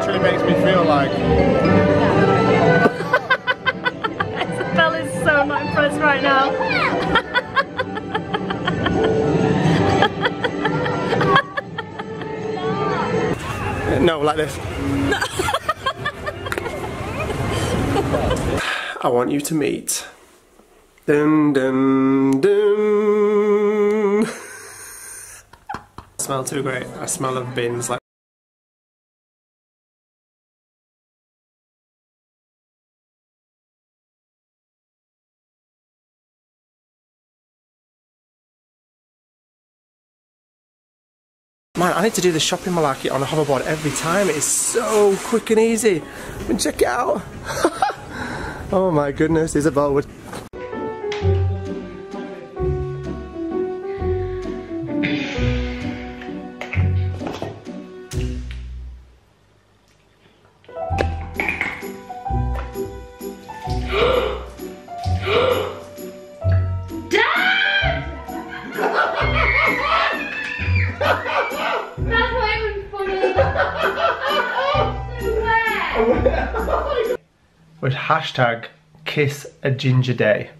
Literally makes me feel like Bella's so not impressed right now. no, like this. I want you to meet. Dun dun dun. smell too great. I smell of bins like. Man, I need to do the shopping malarkey on a hoverboard every time. It is so quick and easy. And check it out. oh my goodness, Isabel would. With hashtag kiss a ginger day.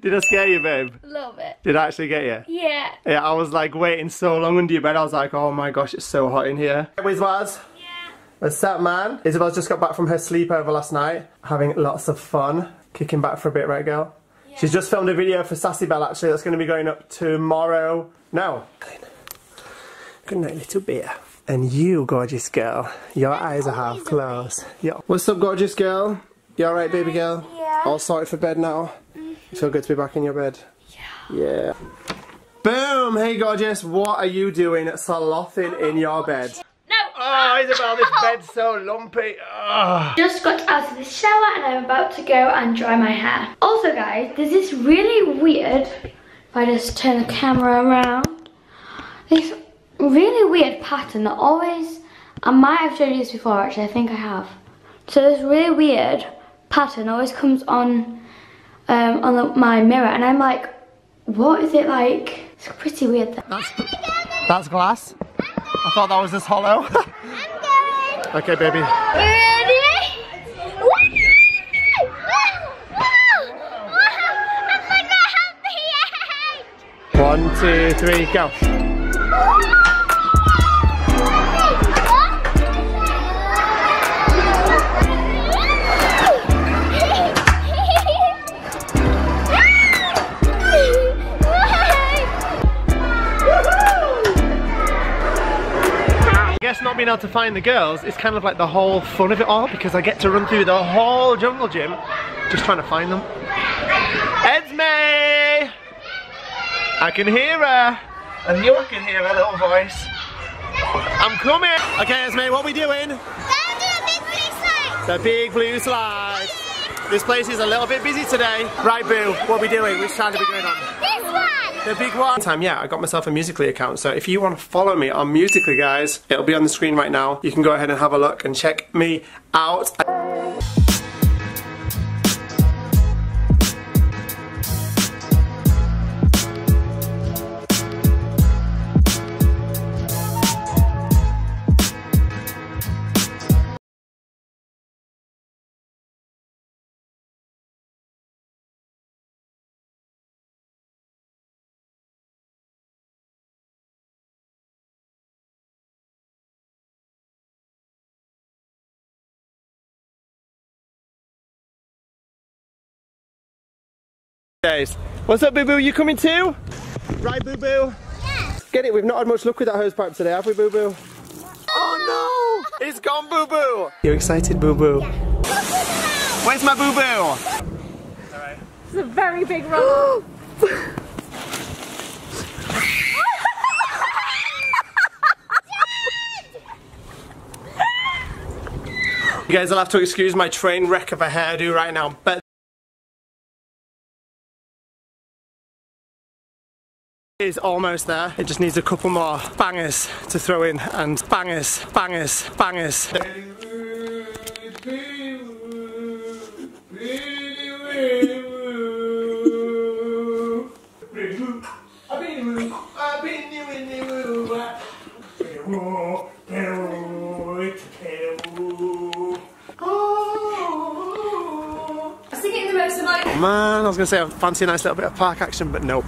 Did I scare you, babe? Love it. Did I actually get you? Yeah. Yeah, I was like waiting so long under your bed. I was like, oh my gosh, it's so hot in here. Where's Waz? Yeah. What's up, man? Isabel's just got back from her sleepover last night, having lots of fun. Kicking back for a bit, right, girl? Yeah. She's just filmed a video for Sassy Bell, actually, that's going to be going up tomorrow. No. Good night, little bear. And you, gorgeous girl, your eyes are half closed. Yo. What's up, gorgeous girl? You alright, baby girl? Yeah. All sorted for bed now? Mm-hmm. You feel good to be back in your bed? Yeah. Yeah. Boom! Hey, gorgeous, what are you doing slothing in your bed? No. Oh, Isabel, this bed's so lumpy. Oh. Just got out of the shower and I'm about to go and dry my hair. Also guys, there's this really weird, if I just turn the camera around, this really weird pattern that always, I might have shown you this before actually, I think I have. So this really weird pattern always comes on um, on the, my mirror and I'm like, what is it like? It's pretty weird. That's, that's glass? I thought that was just hollow. okay, baby. One, two, three, go. Not being able to find the girls is kind of like the whole fun of it all because I get to run through the whole jungle gym just trying to find them. Esme! I can hear her. And you can hear her little voice. I'm coming. Okay, Esme, what are we doing? The big blue slide. This place is a little bit busy today. Right, Boo, what are we doing? Which side are we going on? The big one. Time, yeah, I got myself a Musical.ly account. So if you want to follow me on Musical.ly, guys, it'll be on the screen right now. You can go ahead and have a look and check me out. Days. What's up, Boo Boo? You coming too? Right, Boo Boo? Yeah. Get it, we've not had much luck with that hose pipe today, have we, Boo Boo? Oh no! It's gone, Boo Boo! You're excited, Boo Boo? Yeah. Where's my Boo Boo? It's a very big rock. You guys will have to excuse my train wreck of a hairdo right now, but is almost there. It just needs a couple more bangers to throw in and bangers, bangers, bangers. Sing it in the most like. Man, I was gonna say I fancy a nice little bit of park action, but nope.